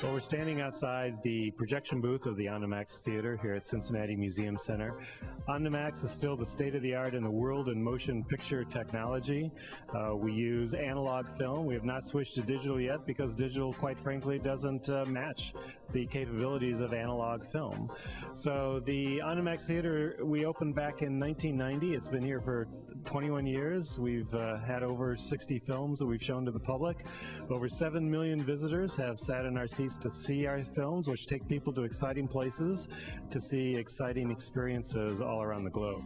Well, we're standing outside the projection booth of the Omnimax Theater here at Cincinnati Museum Center. Omnimax is still the state of the art in the world in motion picture technology. Uh, we use analog film. We have not switched to digital yet because digital, quite frankly, doesn't uh, match the capabilities of analog film. So the Omnimax Theater, we opened back in 1990. It's been here for 21 years. We've uh, had over 60 films that we've shown to the public. Over 7 million visitors have sat in our seats to see our films, which take people to exciting places to see exciting experiences all around the globe.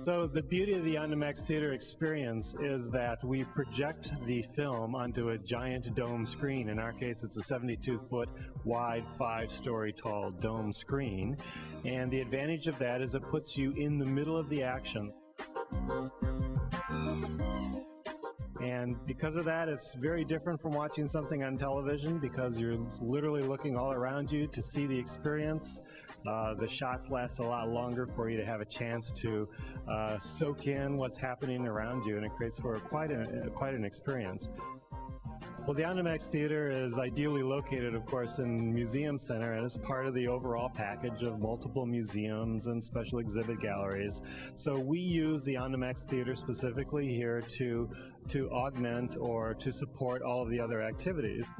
So the beauty of the Omnimax Theater experience is that we project the film onto a giant dome screen. In our case, it's a 72 foot wide, five story tall dome screen. And the advantage of that is it puts you in the middle of the action. And because of that, it's very different from watching something on television because you're literally looking all around you to see the experience. Uh, the shots last a lot longer for you to have a chance to uh, soak in what's happening around you, and it creates for quite, a, quite an experience. Well, the Omnimax Theater is ideally located, of course, in Museum Center and is part of the overall package of multiple museums and special exhibit galleries. So we use the Omnimax Theater specifically here to, to augment or to support all of the other activities.